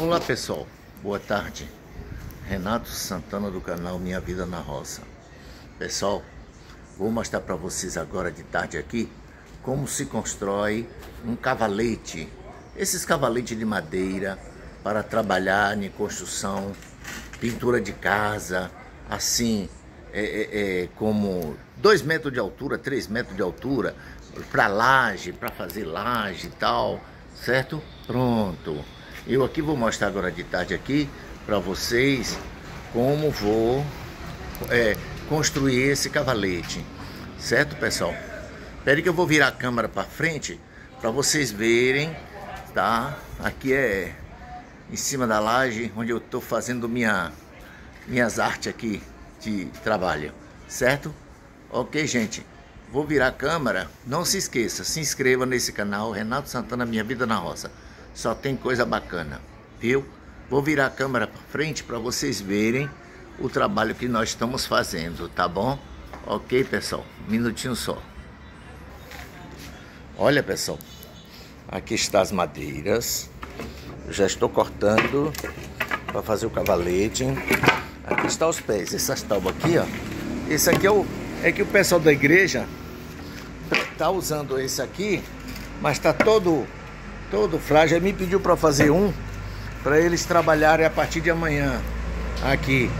Olá pessoal, boa tarde. Renato Santana do canal Minha Vida na Roça. Pessoal, vou mostrar para vocês agora de tarde aqui como se constrói um cavalete. Esses cavaletes de madeira para trabalhar em construção, pintura de casa, assim, é, é, é, como 2 metros de altura, 3 metros de altura, para laje, para fazer laje e tal, certo? Pronto. Eu aqui vou mostrar agora de tarde aqui para vocês como vou é, construir esse cavalete, certo pessoal? Espere que eu vou virar a câmera para frente para vocês verem, tá? Aqui é em cima da laje onde eu estou fazendo minha, minhas artes aqui de trabalho, certo? Ok, gente? Vou virar a câmera. Não se esqueça, se inscreva nesse canal Renato Santana Minha Vida na Roça. Só tem coisa bacana, viu? Vou virar a câmera para frente para vocês verem o trabalho que nós estamos fazendo, tá bom? Ok, pessoal? Um minutinho só. Olha, pessoal. Aqui estão as madeiras. Já estou cortando para fazer o cavalete. Aqui estão os pés. Essas tábuas aqui, ó. Esse aqui é o é que o pessoal da igreja tá usando esse aqui, mas tá todo todo frágil. Me pediu para fazer um para eles trabalharem a partir de amanhã aqui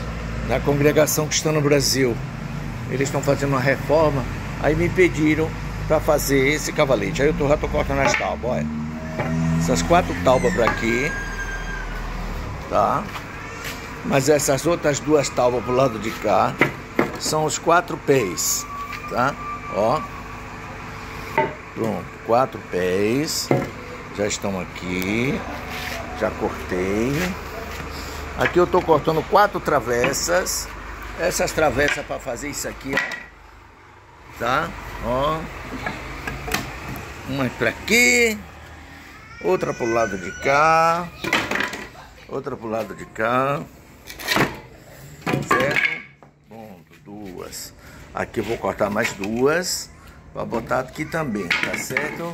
na congregação que está no Brasil. Eles estão fazendo uma reforma, aí me pediram para fazer esse cavalete. Aí eu tô, já tô cortando as tábuas, olha. Essas quatro tábuas para aqui, tá? Mas essas outras duas tábuas pro lado de cá são os quatro pés, tá? Ó. Pronto, quatro pés já estão aqui. Já cortei. Aqui eu tô cortando quatro travessas. Essas travessas para fazer isso aqui, ó. Tá? Ó. Uma para aqui. Outra pro lado de cá. Outra pro lado de cá. Certo? Pronto, duas. Aqui eu vou cortar mais duas. Para botar aqui também, tá certo?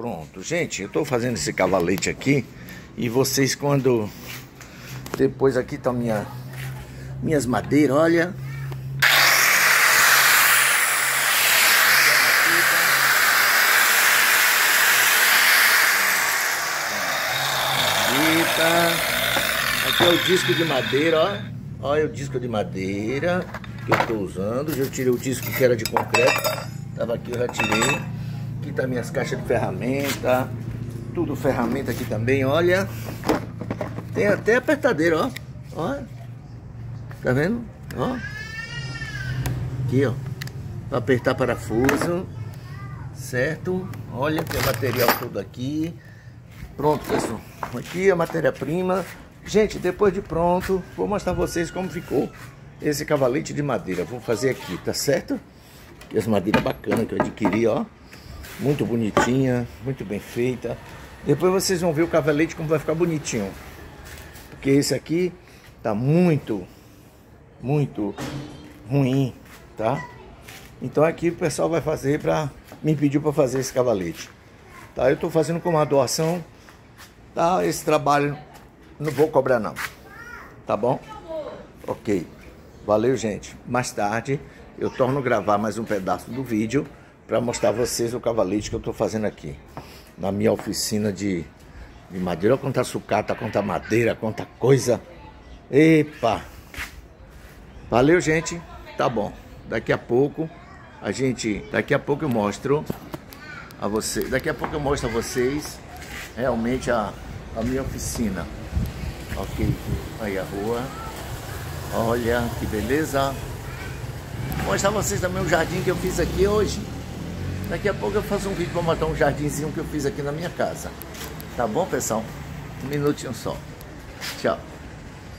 Pronto, gente, eu estou fazendo esse cavalete aqui e vocês quando depois aqui tá minha minhas madeiras, olha. Aqui é o disco de madeira, ó. Olha o disco de madeira que eu estou usando. Já tirei o disco que era de concreto. Tava aqui, eu já tirei. Aqui tá minhas caixas de ferramenta. Tudo ferramenta aqui também, olha. Tem até apertadeira, ó. Ó. Tá vendo? Ó. Aqui, ó. Pra apertar parafuso. Certo? Olha, tem material todo aqui. Pronto, pessoal. Aqui a matéria-prima. Gente, depois de pronto, vou mostrar vocês como ficou esse cavalete de madeira. Vou fazer aqui, tá certo? E as madeiras bacanas que eu adquiri, ó. Muito bonitinha, muito bem feita. Depois vocês vão ver o cavalete como vai ficar bonitinho. Porque esse aqui tá muito, muito ruim, tá? Então aqui o pessoal vai fazer para me pediu para fazer esse cavalete. Tá? Eu estou fazendo como uma doação. Tá? Esse trabalho não vou cobrar não. Tá bom? OK. Valeu, gente. Mais tarde eu torno gravar mais um pedaço do vídeo para mostrar a vocês o cavalete que eu estou fazendo aqui. Na minha oficina de, de madeira. Olha quanta sucata, quanta madeira, quanta coisa. Epa! Valeu, gente. Tá bom. Daqui a pouco a gente... Daqui a pouco eu mostro a vocês. Daqui a pouco eu mostro a vocês realmente a, a minha oficina. Ok. Aí a rua. Olha que beleza. Vou mostrar a vocês também o jardim que eu fiz aqui hoje. Daqui a pouco eu faço um vídeo para mostrar um jardinzinho que eu fiz aqui na minha casa. Tá bom, pessoal? Um minutinho só. Tchau.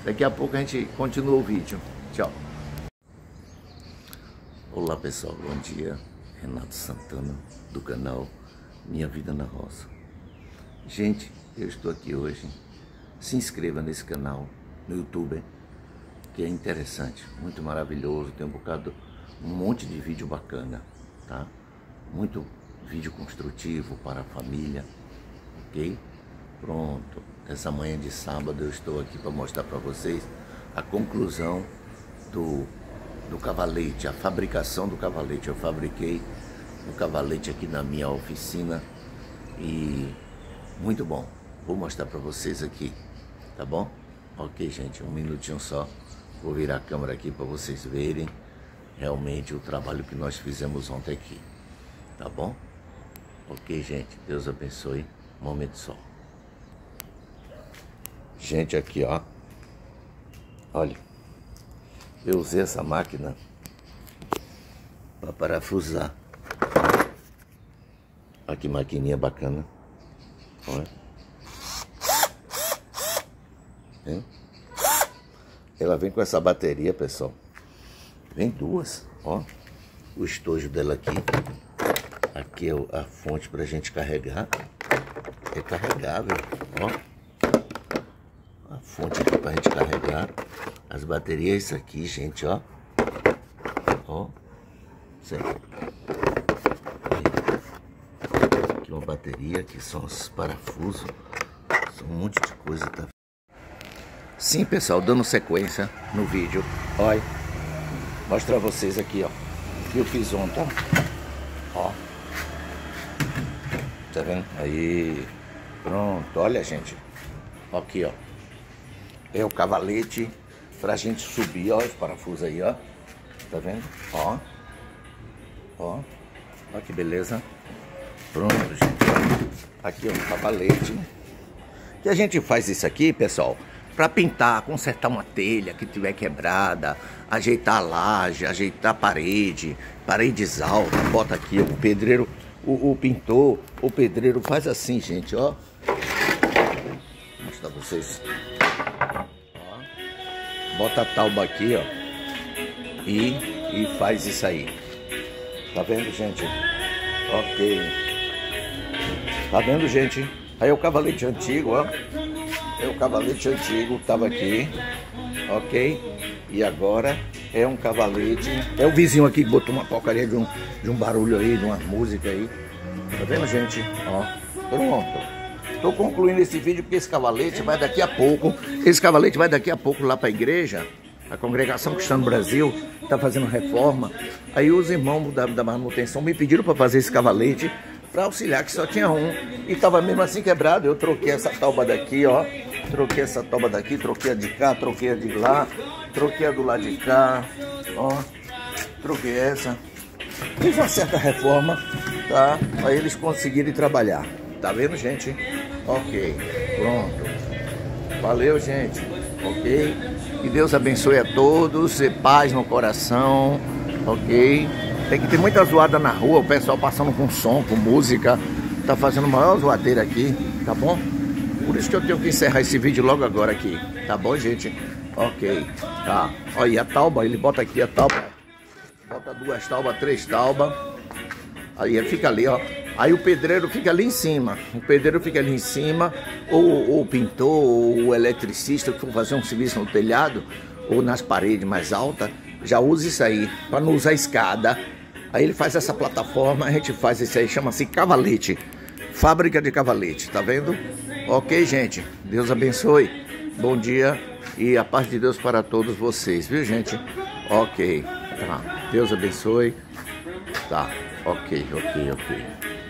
Daqui a pouco a gente continua o vídeo. Tchau. Olá, pessoal. Bom dia. Renato Santana, do canal Minha Vida na Roça. Gente, eu estou aqui hoje. Se inscreva nesse canal no YouTube, que é interessante, muito maravilhoso. Tem um bocado, um monte de vídeo bacana, tá? Muito vídeo construtivo para a família, ok? Pronto, essa manhã de sábado eu estou aqui para mostrar para vocês a conclusão do, do cavalete, a fabricação do cavalete. Eu fabriquei o cavalete aqui na minha oficina e muito bom. Vou mostrar para vocês aqui, tá bom? Ok, gente, um minutinho só. Vou virar a câmera aqui para vocês verem realmente o trabalho que nós fizemos ontem aqui, tá bom? Ok, gente, Deus abençoe. Momento só. Gente, aqui, ó. Olha, eu usei essa máquina para parafusar. Olha que maquininha bacana. Olha. Hein? Ela vem com essa bateria, pessoal. Vem duas, ó. O estojo dela aqui. Aqui é a fonte pra gente carregar. É carregável, ó. A fonte aqui pra gente carregar. As baterias, isso aqui, gente, ó. Ó. Certo. Aqui uma bateria, aqui são os parafusos. São um monte de coisa, tá? Sim, pessoal, dando sequência no vídeo. Olha, mostrar vocês aqui, ó. Que eu fiz ontem, ó. Tá vendo? Aí, pronto. Olha, gente. Aqui, ó. É o cavalete pra gente subir, ó. Os parafusos aí, ó. Tá vendo? Ó. Ó. Ó que beleza. Pronto, gente. Aqui, ó, o cavalete. Que a gente faz isso aqui, pessoal para pintar, consertar uma telha que tiver quebrada, ajeitar a laje, ajeitar a parede, paredes altas, bota aqui, o pedreiro, o, o pintor, o pedreiro faz assim, gente, ó. Vou mostrar pra vocês. Ó. Bota a tauba aqui, ó. E, e faz isso aí. Tá vendo, gente? Ok. Tá vendo, gente? Aí é o cavalete antigo, ó. É o cavalete antigo, estava aqui, ok? E agora é um cavalete. É o vizinho aqui que botou uma porcaria de um, de um barulho aí, de uma música aí. Tá vendo, gente? Ó, pronto. Estou concluindo esse vídeo porque esse cavalete vai daqui a pouco. Esse cavalete vai daqui a pouco lá para a igreja. A congregação está no Brasil está fazendo reforma. Aí os irmãos da, da manutenção me pediram para fazer esse cavalete para auxiliar, que só tinha um. E estava mesmo assim quebrado. Eu troquei essa tauba daqui, ó. Troquei essa toba daqui, troquei a de cá, troquei a de lá, troquei a do lado de cá, ó. Troquei essa. Fiz uma certa reforma, tá? Para eles conseguirem trabalhar. Tá vendo, gente? Ok, pronto. Valeu, gente. Ok? Que Deus abençoe a todos, e paz no coração, ok? Tem que ter muita zoada na rua, o pessoal passando com som, com música. Tá fazendo maior zoadeira aqui, tá bom? Por isso que eu tenho que encerrar esse vídeo logo agora aqui. Tá bom, gente? Ok. Tá. Olha, a tauba, ele bota aqui a tauba. Bota duas taubas, três taubas. Aí ele fica ali, ó. Aí o pedreiro fica ali em cima. O pedreiro fica ali em cima. Ou o pintor, ou o eletricista que for fazer um serviço no telhado, ou nas paredes mais altas, já usa isso aí. Para não usar escada. Aí ele faz essa plataforma, a gente faz isso aí, chama-se cavalete. Fábrica de cavalete, tá vendo? Ok, gente. Deus abençoe. Bom dia e a paz de Deus para todos vocês, viu, gente? Ok. Tá. Deus abençoe. Tá. Ok, ok, ok.